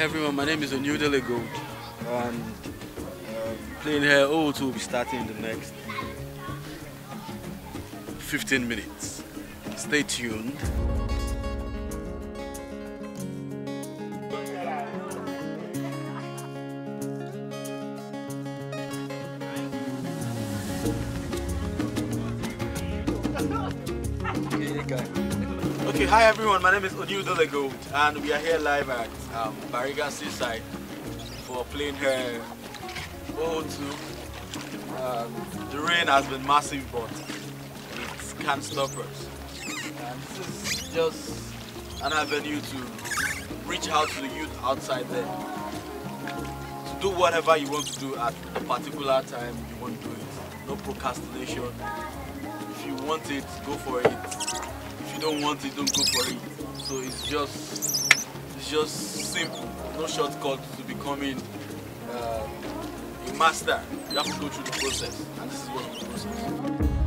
everyone, my name is Oniudele Gold and um, Plein Air O2 will be starting in the next 15 minutes. Stay tuned. Okay, hi everyone, my name is Oniudele Gold and we are here live at um, Bariga Seaside for Plein Air O2. Um, the rain has been massive but it can't stop us. And this is just an avenue to reach out to the youth outside there. To do whatever you want to do at a particular time you want to do it. No procrastination. If you want it, go for it. Don't want it, don't go for it. So it's just it's just simple. No shortcut to becoming uh, a master. You have to go through the process. And this is what the process.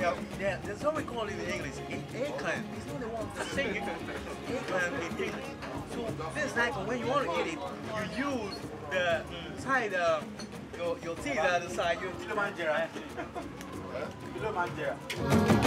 Yeah, that's how we call it in English. Acorn. It's not the one to sing it. Acorn in English. So this like when you want to eat it, you use the side, uh, your, your teeth the side. You, you don't mind, Gerard.